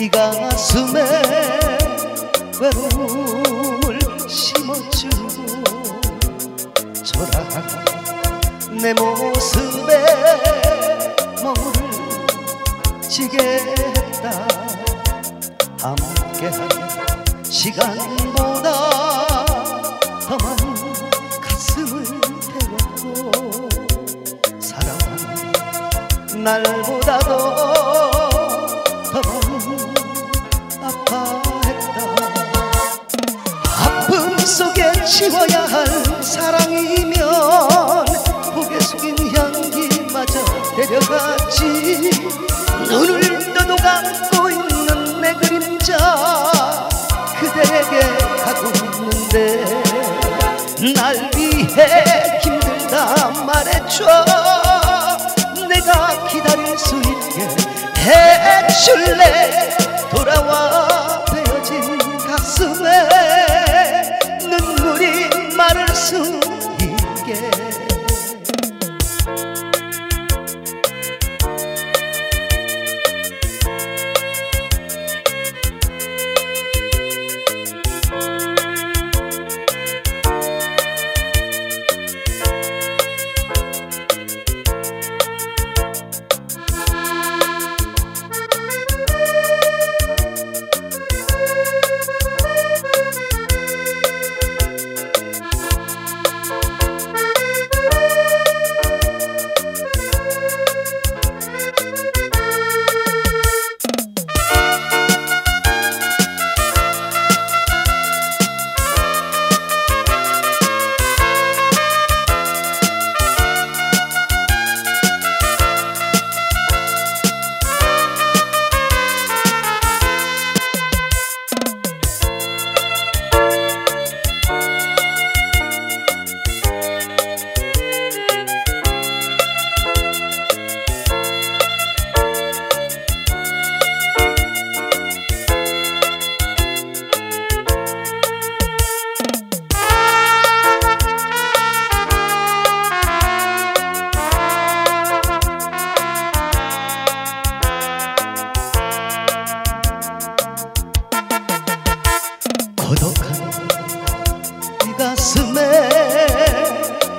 이 가슴에 외로움을 심어주고 초라한 내 모습에 지게 했다. 함께한 시간보다 더 많은 가슴을 태웠고 사랑한 날보다도 더 지워야 할 사랑이면 고개 숙인 향기마저 데려가지. 눈을 떠도 감고 있는 내 그림자 그대에게 가고 있는데 날 위해 힘들다 말해줘. 내가 기다릴 수 있게 해줄래? 돌아와 베어진 가슴에 가슴에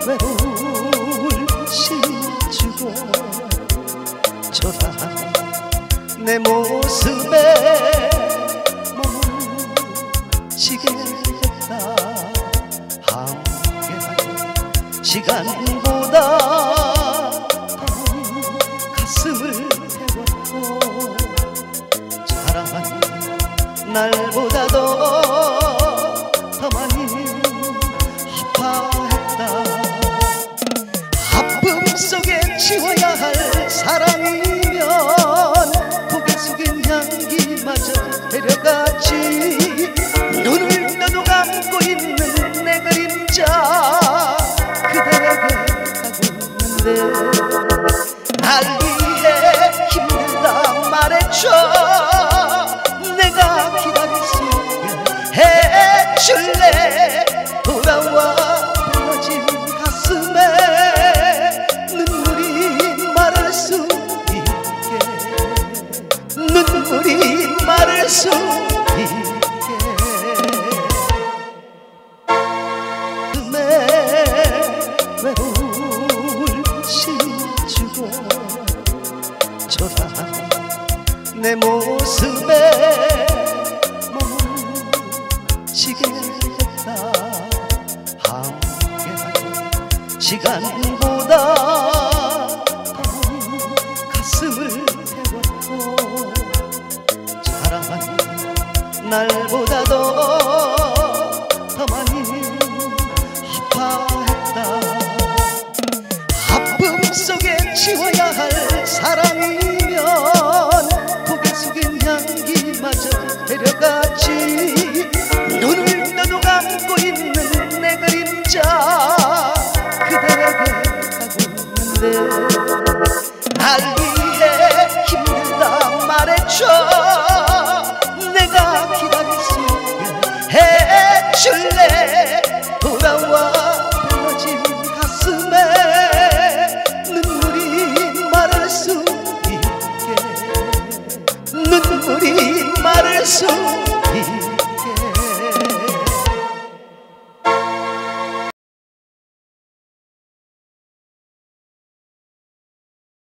외로움을 심주고 초라한 내 모습에 몸을 지게 했다. 함께한 시간보다 더 가슴을 태웠고 사랑한 날보다도 더 속에 내 모습에 했다. 함께한 시간 이마저 내려갔지. 눈을 떠도 감고 있는 내 그림자 그대에게 가고 있는데 날 위해 힘들다 말했죠 know.